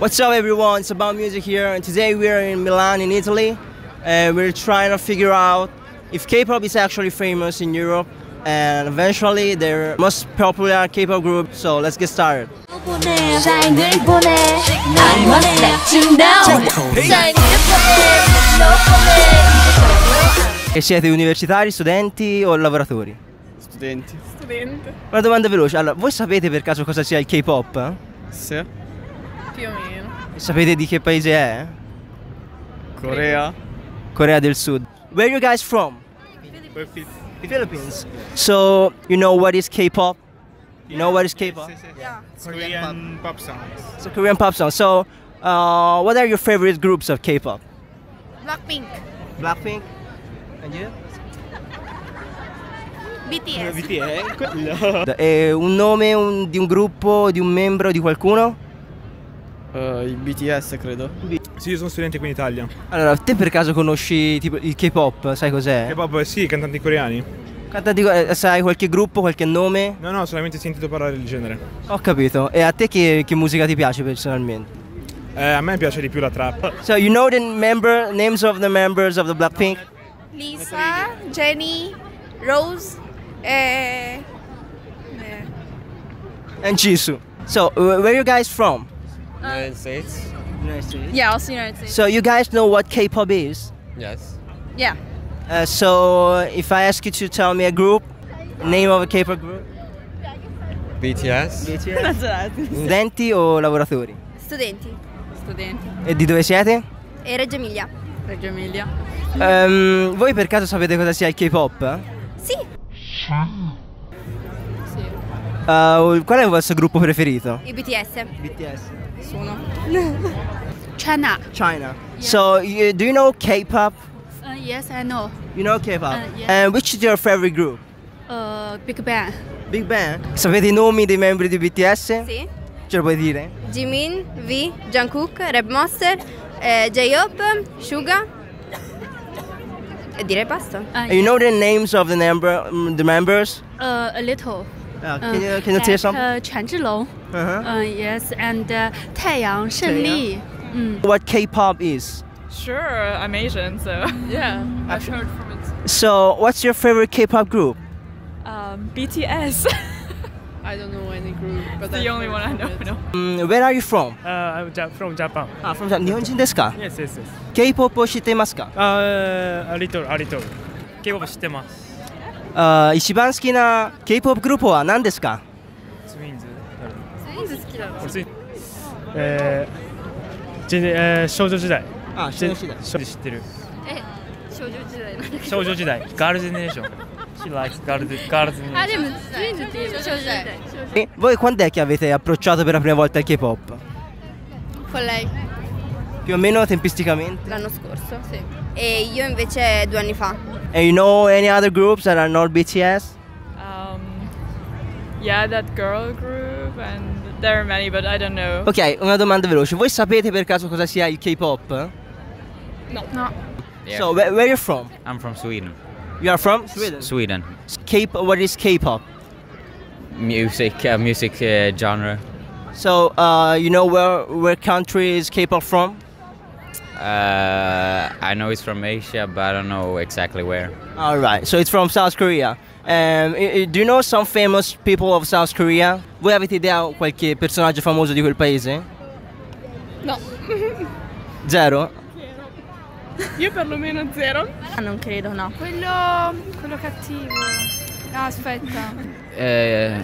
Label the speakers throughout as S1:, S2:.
S1: What's up everyone, it's About Music here and today we are in Milan in Italy and we're trying to figure out if K-pop is actually famous in Europe and eventually their most popular K-pop group, so let's get started. E siete universitari, studenti o lavoratori?
S2: Studenti.
S3: Studente.
S1: Una domanda veloce, allora voi sapete per caso cosa sia il K-pop?
S2: Sì.
S3: Più o meno.
S1: E sapete di che paese è?
S2: Corea.
S1: Corea del Sud. Where are you guys from? Philippines. So you know what is K-pop? You know what is K-pop?
S2: Korean pop songs.
S1: A Korean pop song. So, uh, what are your favorite groups of K-pop?
S3: Blackpink,
S1: Blackpink. And you?
S3: BTS.
S2: BTS?
S1: E un nome un- di un gruppo, di un membro, di qualcuno?
S2: Uh, I BTS credo.
S4: Sì, io sono studente qui in Italia.
S1: Allora, te per caso conosci tipo, il K-pop? Sai cos'è?
S4: K-pop, sì, cantanti coreani.
S1: Cantanti, eh, sai qualche gruppo, qualche nome?
S4: No, no, ho solamente sentito parlare del genere.
S1: Ho capito. E a te che, che musica ti piace personalmente?
S4: Eh, a me piace di più la trap.
S1: So you know the member names of the members of the Blackpink?
S3: Lisa, Jenny, Rose e... eh,
S1: And Jisoo. So wh- where are you guys from?
S2: United States.
S1: United States.
S3: Yeah, also United States.
S1: So you guys know what K-pop is?
S2: Yes.
S3: Yeah.
S1: Uh, so if I ask you to tell me a group, name of a K-pop group?
S2: BTS.
S1: Studenti o lavoratori?
S5: Studenti
S3: Studenti.
S1: E di dove siete?
S5: e Reggio Emilia.
S3: Reggio Emilia.
S1: Ehm, voi per caso sapete cosa sia il K-pop?
S5: Sì,
S3: Sì.
S1: Uh, qual è il vostro gruppo preferito?
S5: i BTS.
S1: BTS.
S3: Sono. China.
S1: China. So you, do you know K-pop?
S3: Uh, yes, I know.
S1: You know K-pop?
S3: Uh, yeah.
S1: And which is your favorite group?
S3: Uh, Big Bang.
S1: Big Bang. Sapete i nomi dei membri di BTS?
S5: Sì.
S1: Ce lo puoi dire?
S5: Jimin, V, Jungkook, Rap Monster, eh, J-Hope, Suga. E direi basta.
S3: Uh,
S1: And you know the names of the number the members?
S3: uh, a little.
S1: Uh,
S3: Uh,
S1: can you can you say
S3: like,
S1: some?
S3: Uh, 权志龙.
S1: Uh-huh.
S3: Uh, yes, and uh, 太阳胜利. Mm.
S1: What K-pop is?
S6: Sure, I'm Asian, so yeah, I've heard from it.
S1: So what's your favorite K-pop group?
S6: Um, BTS.
S3: I don't know any group, but
S6: the only one I know. no.
S1: Mm, where are you from?
S4: Uh, I'm ja- from Japan.
S1: Ah, from Japan. 日本人ですか
S4: Yes, yes, yes.
S1: K-pop を知っていますか
S4: Uh, a little, a little. K-pop 知ってます。
S1: あー一番好きな K-POP グループは何ですか
S4: ツインズ。
S3: ツインズ好きだ
S4: えー、ジェネえー、少女時代。
S1: あ
S4: ジェ少女知ってる。
S3: え、少女時代なん。
S4: 少女時代。ガールズジェネレーション。She likes ガールズガールズジェネレー
S3: あ。でもツインズっていう少女時代。
S1: E voi quando è che avete approcciato per la prima volta il K-pop?
S5: Con lei
S1: Più o meno tempisticamente?
S5: l'anno scorso. Sì. E io invece due anni fa.
S1: And you know any other groups that are not BTS?
S6: Um, yeah, that girl group, and there are many, but I don't know.
S1: Ok, una domanda veloce. Voi sapete per caso cosa sia il K-pop?
S3: No. no.
S1: So, where, where are you from?
S7: I'm from Sweden.
S1: You are from Sweden?
S7: Sweden.
S1: K what is K-pop?
S7: Music, uh, music uh, genre.
S1: So, uh, you know where where country is K-pop from?
S7: Uh, I know it's from Asia, but I don't know exactly where.
S1: All right. So it's from South Korea. Um, i- i- do you know some famous people of South Korea? Voi avete idea qualche personaggio famoso di quel paese?
S3: No.
S1: Zero?
S3: Io perlomeno zero.
S5: Ah, non credo, no.
S3: Quello, quello cattivo. No, aspetta.
S7: Uh,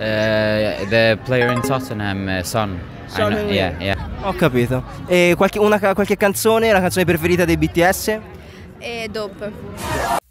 S7: uh, the player in Tottenham, uh, Son. I
S1: Son
S7: know- yeah, yeah.
S1: Ho capito. E qualche, una, qualche canzone, la canzone preferita dei BTS?
S5: E Dope.